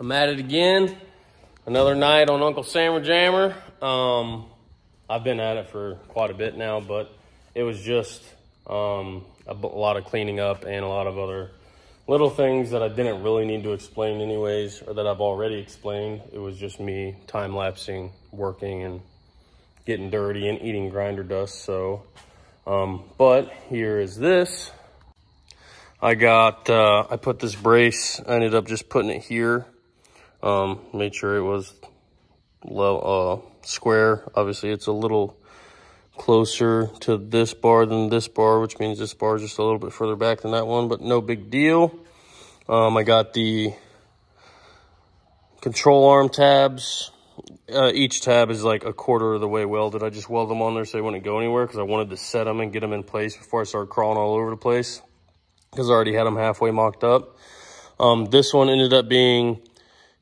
I'm at it again. Another night on Uncle Sammer Jammer. Um, I've been at it for quite a bit now, but it was just um, a, a lot of cleaning up and a lot of other little things that I didn't really need to explain anyways, or that I've already explained. It was just me time lapsing, working, and getting dirty and eating grinder dust. So, um, but here is this. I got, uh, I put this brace, I ended up just putting it here. Um, made sure it was low, uh, square. Obviously it's a little closer to this bar than this bar, which means this bar is just a little bit further back than that one, but no big deal. Um, I got the control arm tabs. Uh, each tab is like a quarter of the way welded. I just weld them on there so they wouldn't go anywhere because I wanted to set them and get them in place before I started crawling all over the place because I already had them halfway mocked up. Um, this one ended up being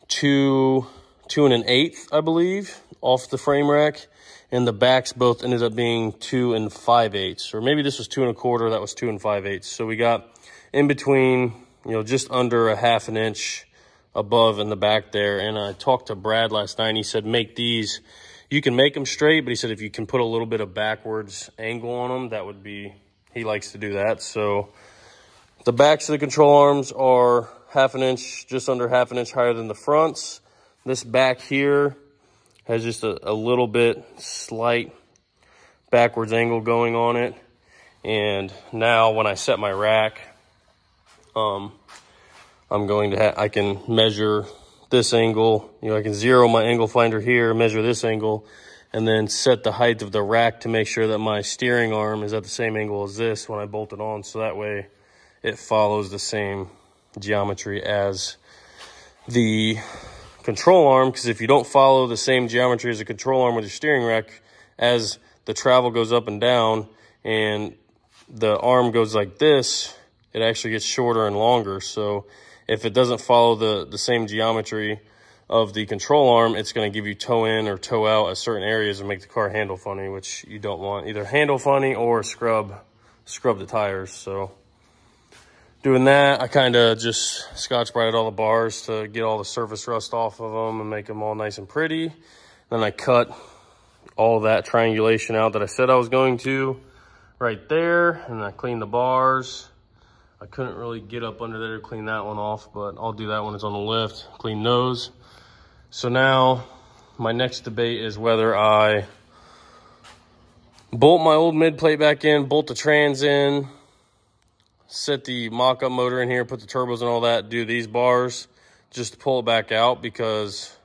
two, two and an eighth, I believe, off the frame rack. And the backs both ended up being two and five eighths, or maybe this was two and a quarter, that was two and five eighths. So we got in between, you know, just under a half an inch above in the back there. And I talked to Brad last night and he said, make these, you can make them straight, but he said if you can put a little bit of backwards angle on them, that would be, he likes to do that. So the backs of the control arms are half an inch, just under half an inch higher than the fronts. This back here has just a, a little bit slight backwards angle going on it. And now when I set my rack, um, I'm going to, I can measure this angle, you know, I can zero my angle finder here, measure this angle, and then set the height of the rack to make sure that my steering arm is at the same angle as this when I bolt it on. So that way it follows the same geometry as the control arm. Because if you don't follow the same geometry as a control arm with your steering rack, as the travel goes up and down and the arm goes like this, it actually gets shorter and longer. So if it doesn't follow the, the same geometry of the control arm, it's going to give you toe in or toe out at certain areas and make the car handle funny, which you don't want. Either handle funny or scrub, scrub the tires. So doing that, I kind of just scotch brighted all the bars to get all the surface rust off of them and make them all nice and pretty. Then I cut all that triangulation out that I said I was going to right there. And I cleaned the bars. I couldn't really get up under there to clean that one off, but I'll do that when it's on the lift, clean those. So now my next debate is whether I bolt my old mid plate back in, bolt the trans in, set the mock-up motor in here, put the turbos and all that, do these bars just to pull it back out because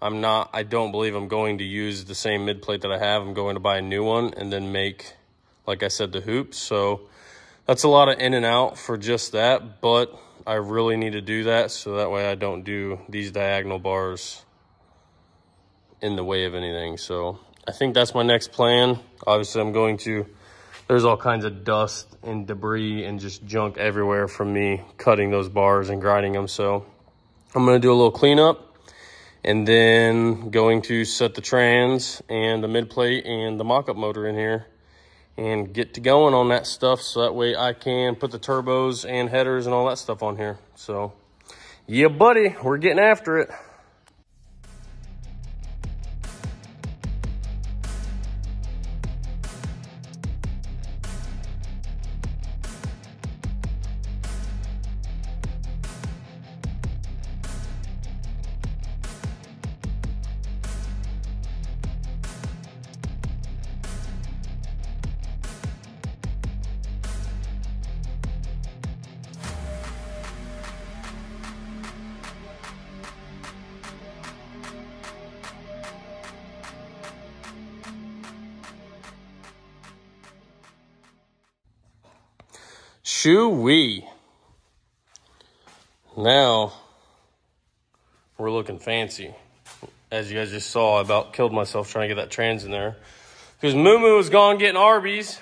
I'm not, I don't believe I'm going to use the same mid plate that I have. I'm going to buy a new one and then make, like I said, the hoops. So that's a lot of in and out for just that, but I really need to do that so that way I don't do these diagonal bars in the way of anything. So I think that's my next plan. Obviously, I'm going to, there's all kinds of dust and debris and just junk everywhere from me cutting those bars and grinding them. So I'm going to do a little cleanup and then going to set the trans and the mid plate and the mock-up motor in here and get to going on that stuff so that way I can put the turbos and headers and all that stuff on here. So, yeah, buddy, we're getting after it. Shoo-wee. Now, we're looking fancy. As you guys just saw, I about killed myself trying to get that trans in there. Because Moo Moo was gone getting Arby's.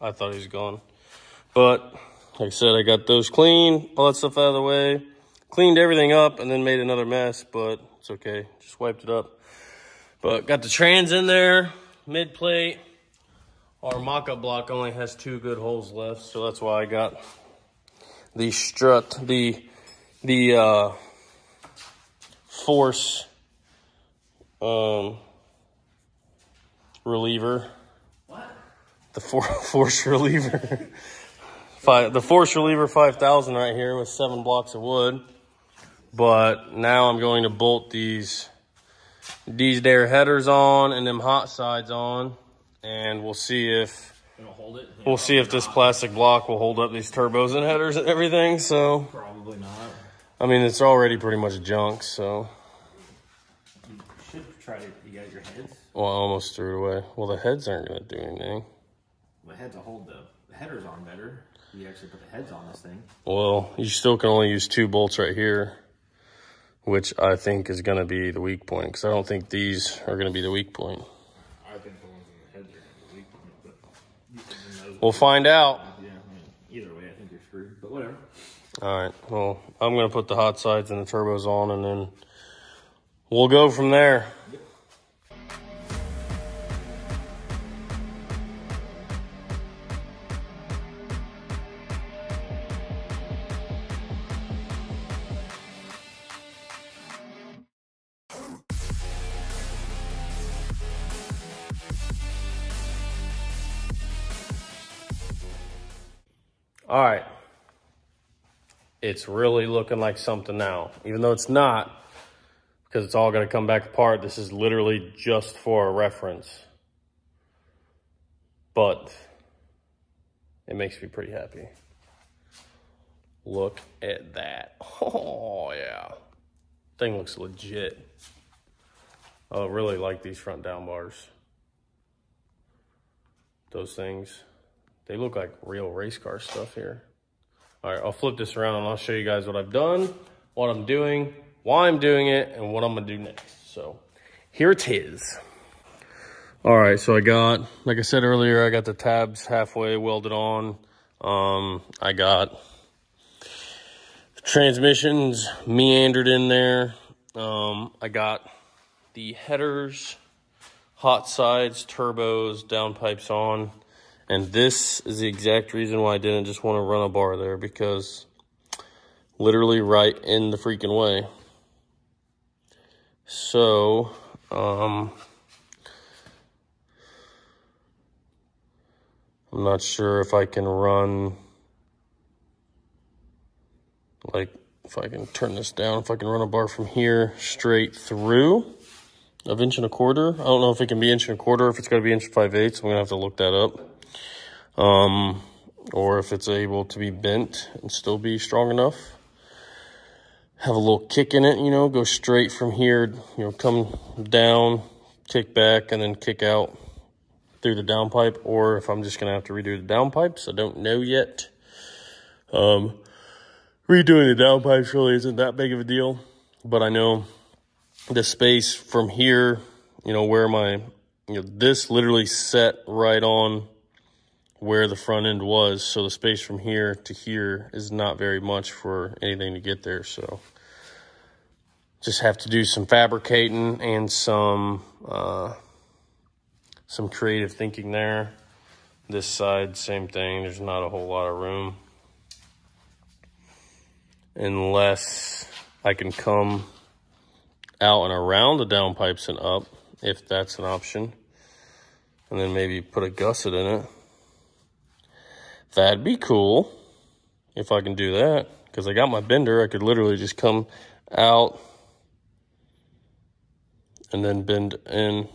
I thought he was gone. But, like I said, I got those clean, all that stuff out of the way. Cleaned everything up and then made another mess, but it's okay. Just wiped it up. But got the trans in there, mid plate. Our mock-up block only has two good holes left, so that's why I got the strut, the, the, uh, force, um, reliever. What? The for, force reliever. Five, the force reliever 5000 right here with seven blocks of wood. But now I'm going to bolt these, these there headers on and them hot sides on. And we'll see if Gonna hold it? We'll see if this plastic block will hold up these turbos and headers and everything. So, Probably not. I mean, it's already pretty much junk. So, You should try to, you got your heads? well, I almost threw it away. Well, the heads aren't going to do anything. The heads will hold the, the headers on better. You actually put the heads on this thing. Well, you still can only use two bolts right here, which I think is going to be the weak point because I don't think these are going to be the weak point. I think the ones in the heads are gonna be weak, but you can those. We'll find out. Yeah, either way, I think you're screwed, but whatever. All right. Well, I'm going to put the hot sides and the turbos on and then we'll go from there. All right. It's really looking like something now, even though it's not, because it's all going to come back apart. This is literally just for a reference. But it makes me pretty happy. Look at that. Oh, yeah. Thing looks legit. I really like these front down bars. Those things. They look like real race car stuff here. All right, I'll flip this around and I'll show you guys what I've done, what I'm doing, why I'm doing it, and what I'm gonna do next. So here it is. All right, so I got, like I said earlier, I got the tabs halfway welded on. Um, I got transmissions meandered in there. Um, I got the headers, hot sides, turbos, downpipes on. And this is the exact reason why I didn't just want to run a bar there because literally right in the freaking way. So, um, I'm not sure if I can run, like, if I can turn this down, if I can run a bar from here straight through of inch and a quarter. I don't know if it can be inch and a quarter, if it's got to be inch and five eighths. I'm going to have to look that up um, or if it's able to be bent and still be strong enough. Have a little kick in it, you know, go straight from here, you know, come down, kick back, and then kick out through the downpipe, or if I'm just going to have to redo the downpipes. I don't know yet. Um, redoing the downpipes really isn't that big of a deal, but I know the space from here, you know, where my, you know, this literally set right on where the front end was. So the space from here to here is not very much for anything to get there. So just have to do some fabricating and some, uh, some creative thinking there. This side, same thing. There's not a whole lot of room. Unless I can come out and around the downpipes and up, if that's an option. And then maybe put a gusset in it. That'd be cool if I can do that. Because I got my bender, I could literally just come out and then bend in,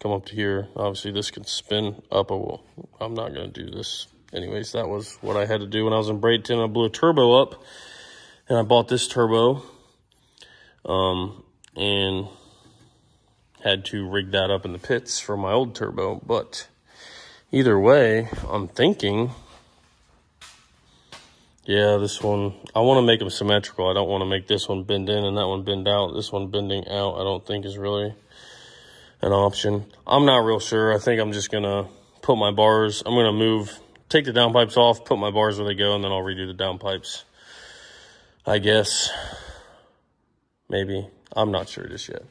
come up to here. Obviously, this can spin up. Well, I'm not going to do this. Anyways, that was what I had to do when I was in Bradenton. I blew a turbo up, and I bought this turbo, um, and had to rig that up in the pits for my old turbo. But either way, I'm thinking yeah, this one, I want to make them symmetrical. I don't want to make this one bend in and that one bend out. This one bending out, I don't think is really an option. I'm not real sure. I think I'm just going to put my bars, I'm going to move, take the downpipes off, put my bars where they go, and then I'll redo the downpipes. I guess. Maybe. I'm not sure just yet.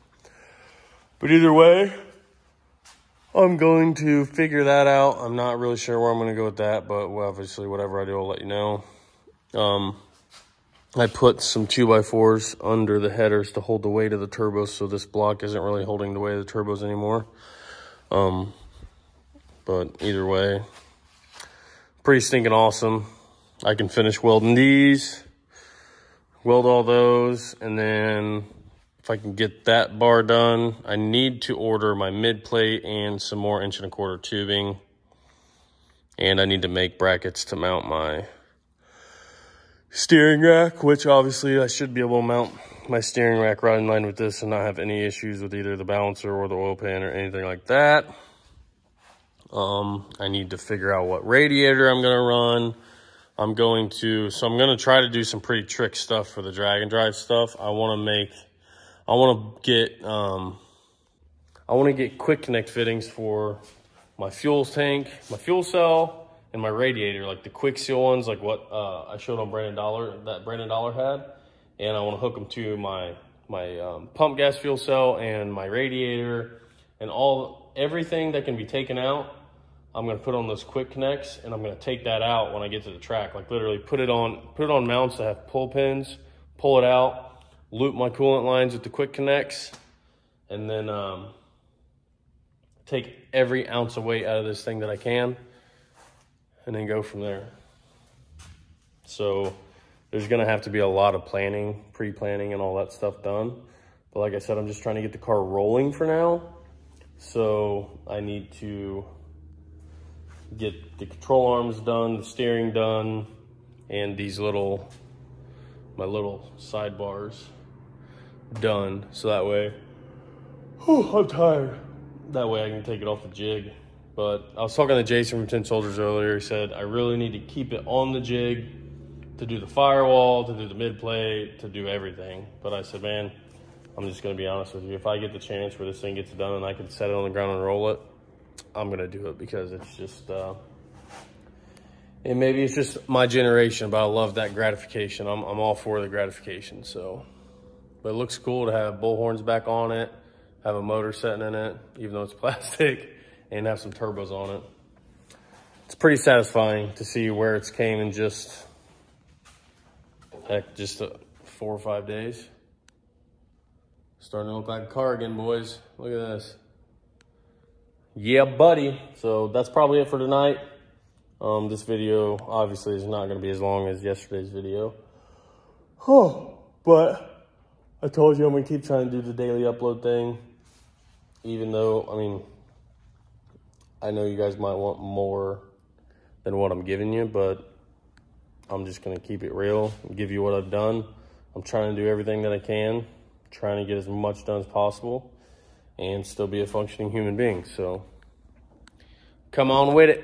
But either way, I'm going to figure that out. I'm not really sure where I'm going to go with that, but obviously whatever I do, I'll let you know. Um, I put some 2x4s under the headers to hold the weight of the turbos so this block isn't really holding the weight of the turbos anymore. Um, but either way, pretty stinking awesome. I can finish welding these, weld all those, and then if I can get that bar done, I need to order my mid plate and some more inch and a quarter tubing. And I need to make brackets to mount my steering rack, which obviously I should be able to mount my steering rack right in line with this and not have any issues with either the balancer or the oil pan or anything like that. Um, I need to figure out what radiator I'm going to run. I'm going to, so I'm going to try to do some pretty trick stuff for the drag and drive stuff. I want to make, I want to get, um, I want to get quick connect fittings for my fuel tank, my fuel cell, my radiator, like the quick seal ones, like what uh, I showed on Brandon Dollar, that Brandon Dollar had. And I want to hook them to my my um, pump gas fuel cell and my radiator and all everything that can be taken out. I'm going to put on those quick connects and I'm going to take that out when I get to the track. Like literally put it on put it on mounts that have pull pins, pull it out, loop my coolant lines with the quick connects, and then um, take every ounce of weight out of this thing that I can and then go from there. So there's gonna have to be a lot of planning, pre-planning and all that stuff done. But like I said, I'm just trying to get the car rolling for now. So I need to get the control arms done, the steering done, and these little, my little sidebars done. So that way, oh, I'm tired. That way I can take it off the jig. But I was talking to Jason from 10 Soldiers earlier. He said, I really need to keep it on the jig to do the firewall, to do the mid plate, to do everything. But I said, man, I'm just going to be honest with you. If I get the chance where this thing gets done and I can set it on the ground and roll it, I'm going to do it because it's just, uh, and maybe it's just my generation, but I love that gratification. I'm, I'm all for the gratification. So, but it looks cool to have bull horns back on it, have a motor setting in it, even though it's plastic and have some turbos on it. It's pretty satisfying to see where it's came in just, heck, just uh, four or five days. Starting to look like a car again, boys. Look at this. Yeah, buddy. So that's probably it for tonight. Um, this video obviously is not going to be as long as yesterday's video. Oh, but I told you I'm going to keep trying to do the daily upload thing. Even though, I mean, I know you guys might want more than what I'm giving you, but I'm just going to keep it real give you what I've done. I'm trying to do everything that I can, trying to get as much done as possible and still be a functioning human being. So come on with it.